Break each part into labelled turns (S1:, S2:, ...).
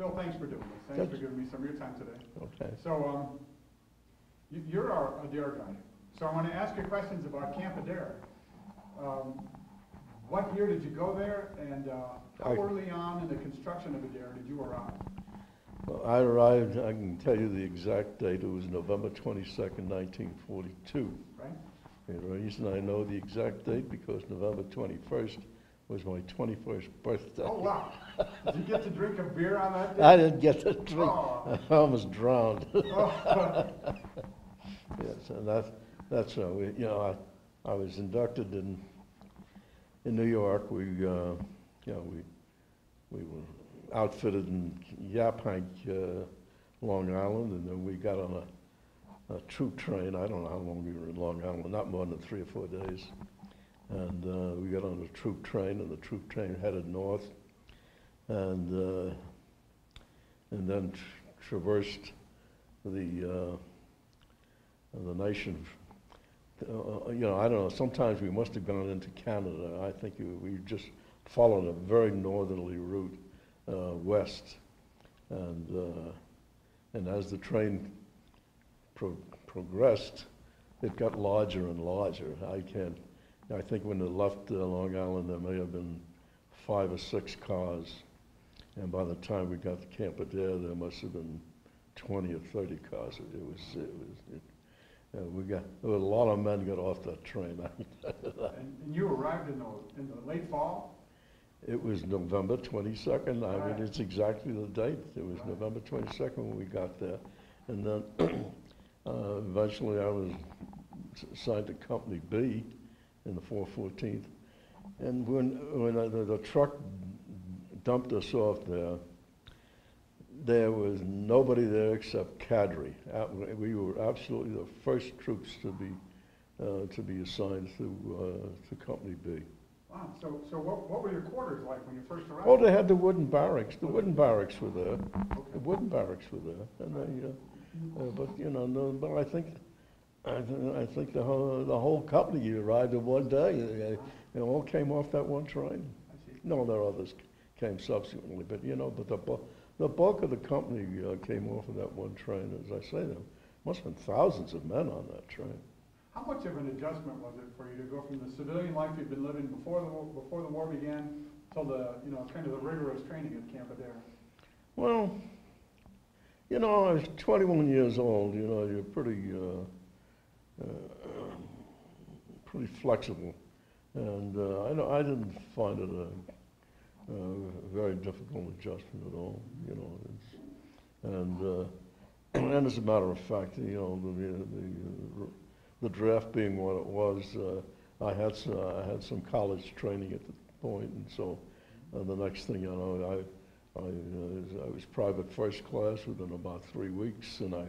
S1: Phil, thanks for doing this. Thanks for giving me some of your time today.
S2: Okay.
S1: So, um, you, you're our Adair guy. So I want to ask you questions about Camp Adair. Um, what year did you go there and, uh, how
S2: I-
S1: early on in the construction of Adair did you arrive?
S2: Well, I arrived, I can tell you the exact date, it was November twenty-second, nineteen forty-two.
S1: Right?
S2: And the reason I know the exact date, because November twenty-first was my twenty-first birthday.
S1: Oh, wow. Did you get to drink a beer on that day?
S2: I didn't get to drink,
S1: Oh.
S2: I almost drowned.
S1: Oh,
S2: Yes, and that's, that's, uh, we, you know, I, I was inducted in, in New York, we, uh, you know, we, we were outfitted in Yaphank, uh, Long Island, and then we got on a, a troop train, I don't know how long we were in Long Island, not more than three or four days. And, uh, we got on a troop train, and the troop train headed north, and, uh, and then tr- traversed the, uh, the nation. Uh, you know, I don't know, sometimes we must have gone into Canada. I think we just followed a very northerly route uh, west. And, uh, and as the train pro- progressed, it got larger and larger. I can't, I think when it left uh, Long Island, there may have been five or six cars. And by the time we got to Camp Adair, there must have been 20 or 30 cars. It it was, it was, it, uh, we got, there a lot of men got off that train.
S1: And, and you arrived in the, in the late fall?
S2: It was November 22nd, I
S1: Right.
S2: mean, it's exactly the date. It was
S1: Right.
S2: November 22nd when we got there. And then uh, eventually I was assigned to Company B in the 414th. And when, when the, the truck dumped us off there, there was nobody there except cadre. We were absolutely the first troops to be, uh, to be assigned to, uh, to Company B.
S1: Wow, so, so what, what were your quarters like when you first arrived?
S2: Oh, they had the wooden barracks. The wooden barracks were there. The wooden barracks were there. And they, uh, uh, but, you know, no, but I think, I, th- I think the whole, the whole company arrived in one day. They, they all came off that one train.
S1: I see.
S2: No, there are others came subsequently, but, you know, but the, bu- the bulk of the company uh, came off of that one train. As I say, there must have been thousands of men on that train.
S1: How much of an adjustment was it for you to go from the civilian life you'd been living before the, wa- before the war began till the, you know, kind of the rigorous training at Camp Adair?
S2: Well, you know, I was 21 years old. You know, you're pretty, uh, pretty flexible, and uh, I, I didn't find it a, a very difficult adjustment at all. You know, and uh, and as a matter of fact, you know, the the, the, the draft being what it was, uh, I had some, I had some college training at the point, and so uh, the next thing you know, I I, uh, I was private first class within about three weeks, and I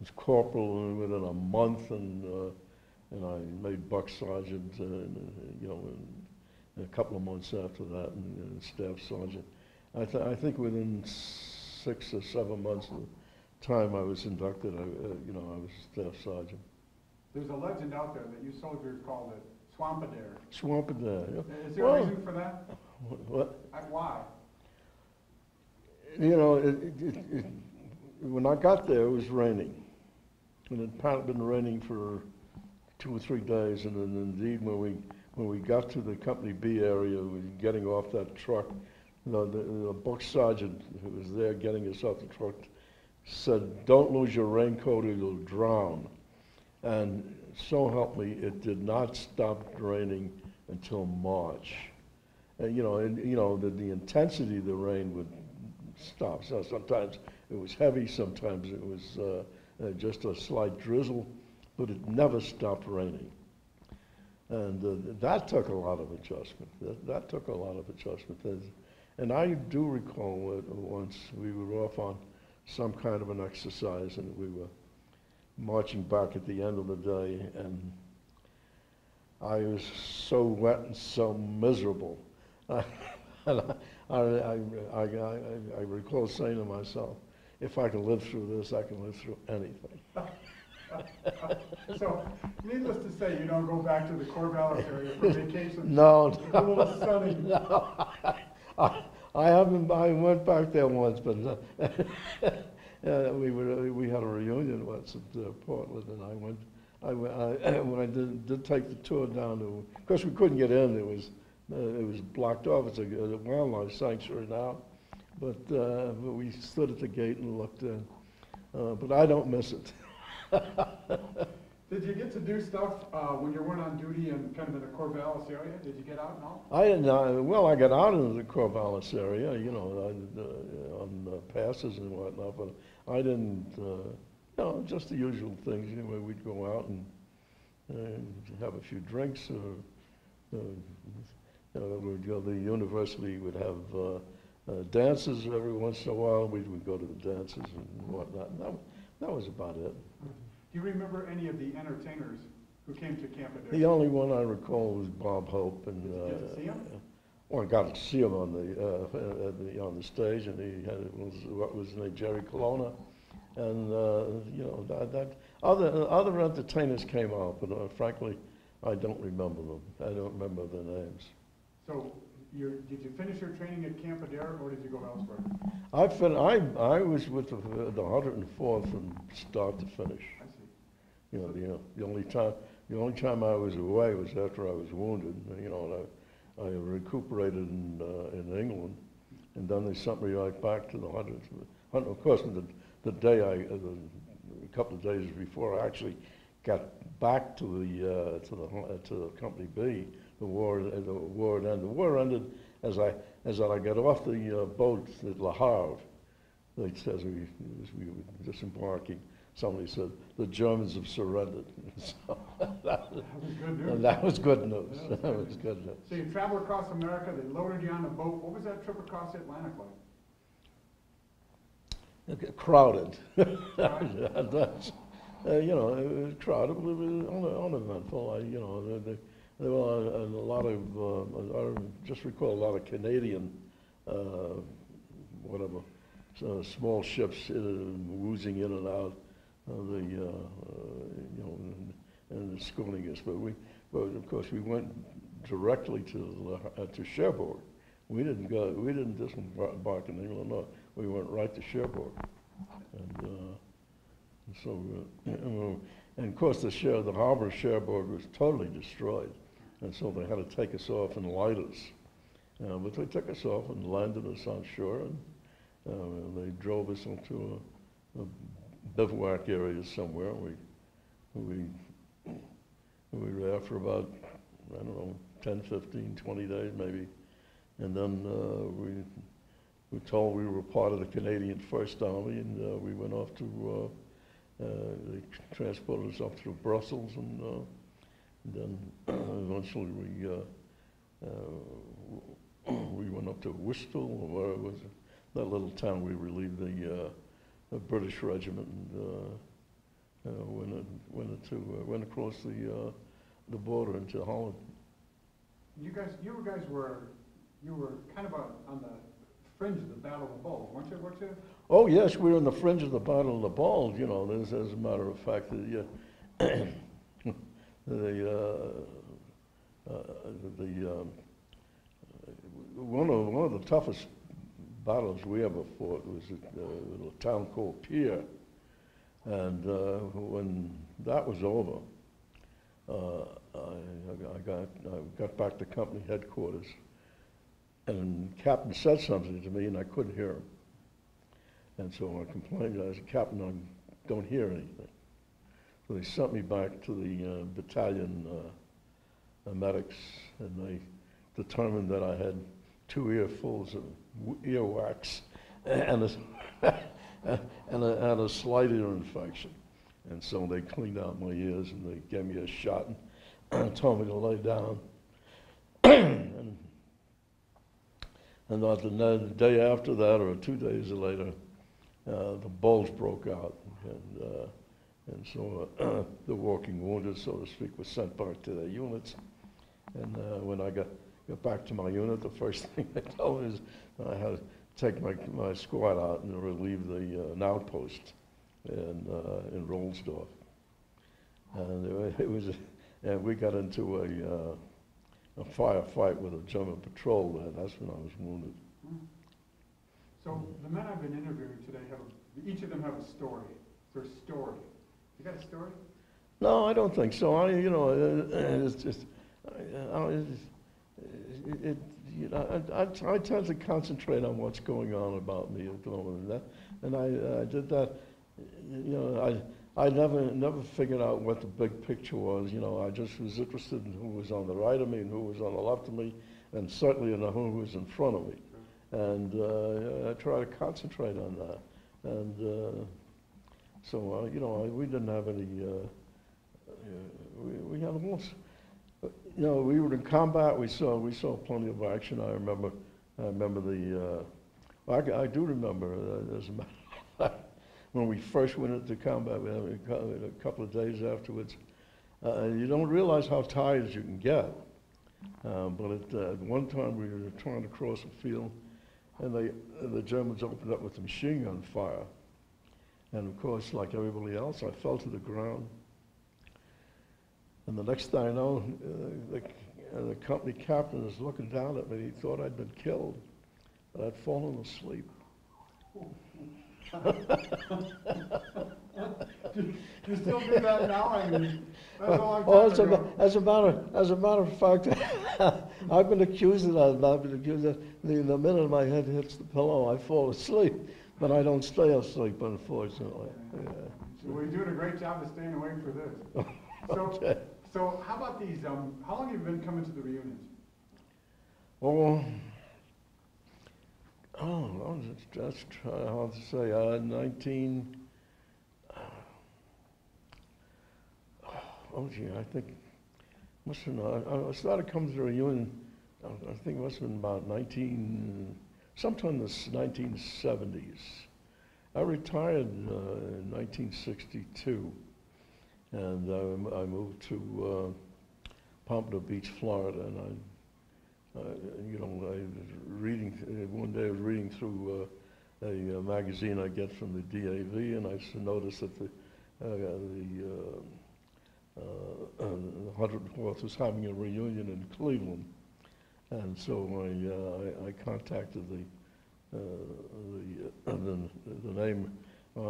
S2: was corporal within a month, and uh, and I made buck sergeant, uh, and, uh, you know, in a couple of months after that, and, and staff sergeant. I, th- I think within six or seven months of the time I was inducted, I, uh, you know, I was staff sergeant.
S1: There's a legend out there that you soldiers called it Swamp Adair.
S2: Swamp Adair. yeah.
S1: Is there a reason for that?
S2: What?
S1: Why?
S2: You know, it, it, it, when I got there, it was raining. And it had been raining for two or three days, and then indeed, when we, when we got to the Company B area, we were getting off that truck, the, the, the buck sergeant who was there getting us off the truck said, don't lose your raincoat or you'll drown. And so help me, it did not stop raining until March. And, you know, and, you know, the, the intensity of the rain would stop. So sometimes it was heavy, sometimes it was uh, uh, just a slight drizzle, but it never stopped raining. And uh, that took a lot of adjustment. That, that took a lot of adjustment. And I do recall that once we were off on some kind of an exercise and we were marching back at the end of the day and I was so wet and so miserable. I, I, I, I, I recall saying to myself, if I can live through this, I can live through anything.
S1: So, needless to say, you don't go back to the Corvallis area for vacation.
S2: No,
S1: It's a little sunny.
S2: no. I, I haven't, I went back there once, but uh, uh, we were, we had a reunion once at uh, Portland, and I went, I, went- I, when I did, did take the tour down to, of course, we couldn't get in, it was, uh, it was blocked off, it's a a wildlife sanctuary now, but, uh, but we stood at the gate and looked in, uh, but I don't miss it.
S1: Did you get to do stuff, uh, when you weren't on duty and kind of in the Corvallis area? Did you get out and all?
S2: I didn't, uh, well, I got out into the Corvallis area, you know, I, uh, on passes and whatnot, but I didn't, uh, you know, just the usual things, Anyway, we'd go out and, and have a few drinks, or, uh, you know, we'd go, the university would have, uh, uh, dances every once in a while, we would go to the dances and whatnot, and that, that was about it.
S1: Do you remember any of the entertainers who came to Camp
S2: The only one I recall was Bob Hope, and,
S1: Did you get to see
S2: uh,
S1: him?
S2: Or I got to see him on the, uh, the, on the stage, and he had, was, what was his name, Jerry Colonna. And, uh, you know, that, that, other, other entertainers came out, but uh, frankly, I don't remember them. I don't remember their names.
S1: So, you, did you finish your training at Camp Adair, or did you go elsewhere?
S2: I fin, I, I was with the, the hundred and fourth from start to finish.
S1: I see.
S2: You know, the, uh, the only time, the only time I was away was after I was wounded, you know, and I, I recuperated in, uh, in England, and then they sent me right back to the hundred, hundred, of course, the, the day I, uh, the, a couple of days before I actually got back to the, uh, to the, uh, to the Company B, the war, the war ended. The war ended as I, as I got off the, uh, boat at La Havre. They said, as we, as we were disembarking, somebody said, the Germans have surrendered. So, that was-
S1: good news.
S2: and that was good news.
S1: That was
S2: That
S1: good
S2: was good news.
S1: So you traveled across America, they loaded you on a boat. What was that trip across the Atlantic like?
S2: Crowded. Uh, you know, it was crowded, but it was uneventful. I, you know, there- there, there were a, a lot of, uh, I just recall a lot of Canadian, uh, whatever, so small ships uh, woozing in and out of the, uh, uh, you know, and, and escorting us. But we, but of course, we went directly to, uh, to Cherbourg. We didn't go, we didn't disembark in England, no, we went right to Cherbourg. And, uh, so, uh, and and of course, the Cher, the harbor of Cherbourg was totally destroyed. And so they had to take us off and light us. Uh, but they took us off and landed us on shore and, uh, they drove us into a, a bivouac area somewhere. We, we, we were there for about, I don't know, 10, 15, 20 days maybe. And then uh, we were told we were part of the Canadian First Army, and uh, we went off to, uh, uh, they transported us up through Brussels, and, then eventually we, uh, uh, we went up to Worcester, or where it was, that little town we relieved the, uh, the British regiment, and uh, uh, went, went into, uh, went across the, uh, the border into Holland.
S1: You guys, you guys were, you were kind of a- on the fringe of the Battle of the Bulge, weren't you, weren't you?
S2: Oh, yes, we were on the fringe of the Battle of the Bulge, you know, as, as a matter of fact, the, uh, the, uh, uh, the, um, one of, one of the toughest battles we ever fought was at uh, a town called Pier. And when that was over, uh, I, I got, I got back to company headquarters, and Captain said something to me, and I couldn't hear him. And so I complained, I said, Captain, I don't hear anything. So they sent me back to the uh, battalion uh, medics, and they determined that I had two earfuls of earwax and a, and a, and a slight ear infection. And so they cleaned out my ears and they gave me a shot and told me to lay down. and and the day after that, or two days later, uh, the bulge broke out, and uh, and so uh, the walking wounded, so to speak, was sent back to their units. And uh, when I got got back to my unit, the first thing they told me is I had to take my my squad out and relieve the uh, an outpost in uh, in Rollsdorf. And it was, and we got into a uh, a firefight with a German patrol there. That's when I was wounded.
S1: So the men I've been interviewing today have, each of them have a story, their story. Got a story?
S2: No, I don't think so. I, you know, uh, it's just, I, I, it's- it, you know, I, I I tend to concentrate on what's going on about me at the moment, and that, and I, I did that, you know, I, I never, never figured out what the big picture was, you know, I just was interested in who was on the right of me and who was on the left of me, and certainly in who was in front of me. And, uh, I try to concentrate on that, and, uh, so, uh, you know, I- we didn't have any, uh, yeah, we, we had almost, you know, we were in combat, we saw, we saw plenty of action, I remember, I remember the, uh, I, I do remember, uh, as a matter of fact, when we first went into combat, we a couple of days afterwards, uh, you don't realize how tired you can get. Uh, but at, uh, one time, we were trying to cross a field, and they, and the Germans opened up with a machine gun fire. And of course, like everybody else, I fell to the ground. And the next thing I know, uh, the, uh, the company captain is looking down at me. He thought I'd been killed, but I'd fallen asleep.
S1: You still do that now? I mean, that's a long
S2: Well, as a, as a matter, as a matter of fact, I've been accused of that. I've been accused of, the, the minute my head hits the pillow, I fall asleep. But I don't stay asleep, unfortunately. Yeah.
S1: Well, you're doing a great job of staying awake for this. So,
S2: Okay.
S1: so how about these, um, how long have you been coming to the reunions?
S2: Oh, oh, that's, hard to say. Uh, 19. Oh, gee, I think must have been, I, I started coming to the reunion. I, I think it must have been about 19, sometime in the 1970s. I retired uh, in 1962, and I, I moved to uh, Pompano Beach, Florida, and I you know, I was reading, uh, one day I was reading through uh, a uh, magazine I get from the DAV, and I noticed that the, the 104th was having a reunion in Cleveland. And so I, uh, I- I contacted the, uh, the, uh, the, the name uh,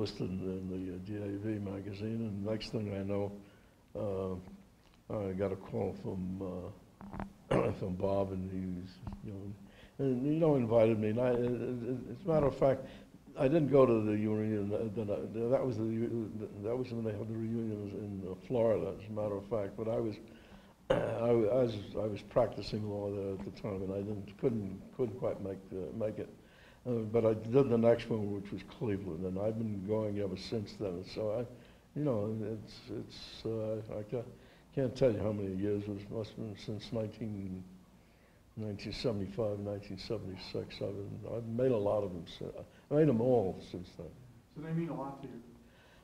S2: listed in the uh, DAV magazine, and next thing I know, uh, I got a call from, uh, from Bob, and he was, you know, and, you know, invited me, and I, as a matter of fact, I didn't go to the reunion, uh, that, was the, that was when they had the reunions in uh, Florida, as a matter of fact, but I was, I was, I was practicing law there at the time, and I didn't, couldn't, couldn't quite make, the- make it. Uh, But I did the next one, which was Cleveland, and I've been going ever since then, so I, you know, it's, it's, uh, I ca- can't tell you how many years, it was, must have been since 19, 1975, 1976. I've been, I've made a lot of them, si- I made them all since then.
S1: So they mean a lot to you.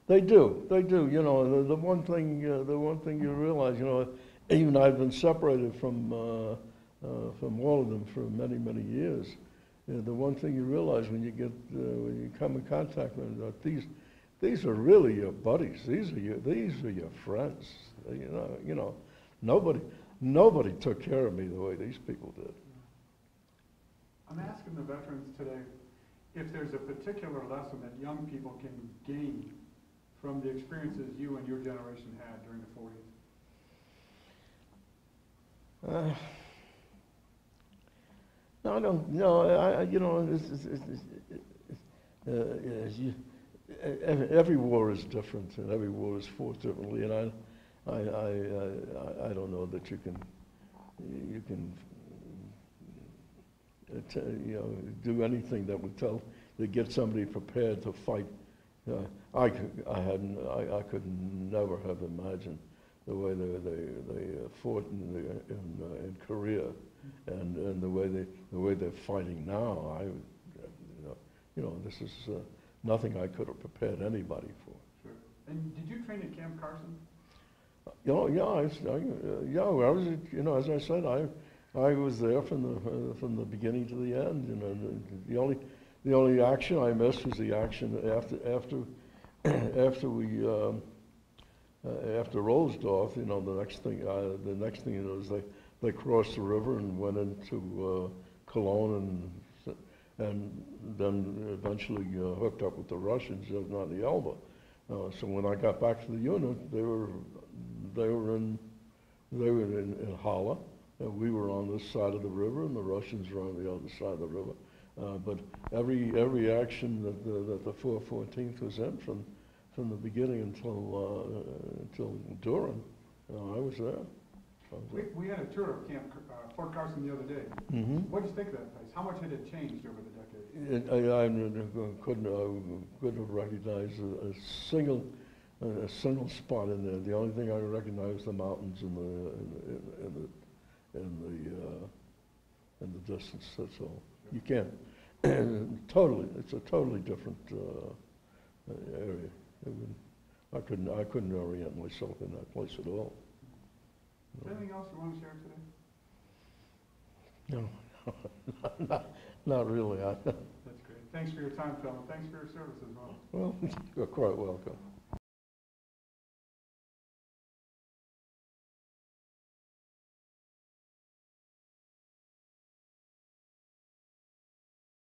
S2: They do, they do, you know, the, the one thing, uh, the one thing you realize, you know, even I've been separated from, uh, uh, from all of them for many, many years. The one thing you realize when you get, uh, when you come in contact with them, these, these are really your buddies, these are your, these are your friends, you know, you know, nobody, nobody took care of me the way these people did.
S1: I'm asking the veterans today if there's a particular lesson that young people can gain from the experiences you and your generation had during the forties.
S2: Uh, No, I don't, no, I, you know, it's, it's, it's, uh, you, every, every war is different, and every war is fought differently, and I, I, I, I- I don't know that you can, you can, uh, t- you know, do anything that would tell, that get somebody prepared to fight. Uh, I I hadn't, I, I could never have imagined the way they, they, they uh, fought in, the, in, uh, in Korea, and, and the way they, the way they're fighting now. I, uh, you know, you know, this is uh, nothing I could have prepared anybody for.
S1: Sure. And did you train at Camp Carson?
S2: You know, yeah, I, I, uh, yeah, I was, you know, as I said, I, I was there from the, uh, from the beginning to the end, you know, the, the only, the only action I missed was the action after, after, after we, um, uh, after Rosendorf, you know, the next thing, uh, the next thing you know, is they, they crossed the river and went into, uh, Cologne and, and then eventually uh, hooked up with the Russians on the Elbe. Uh, So when I got back to the unit, they were, they were in, they were in in Halle, and we were on this side of the river, and the Russians were on the other side of the river. But every, every action that the, that the 414th was in from, from the beginning until, uh, until during, you know, I was there. I was
S1: We,
S2: there.
S1: we had a tour of Camp, Car- uh, Fort Carson the other day.
S2: Mhm.
S1: What'd you think of that place? How much had it changed over the decades?
S2: It- I, I couldn't, I couldn't have recognized a, a single, a single spot in there. The only thing I recognized the mountains and the, and the, and the, and the, uh, and the distance, that's all. You can't, totally, it's a totally different, uh, area. It would- I couldn't, I couldn't orient myself in that place at all.
S1: Is there anything else you want to share today?
S2: No, not, not really.
S1: That's great. Thanks for your time, Phil, thanks for your service as well.
S2: well, you're quite welcome.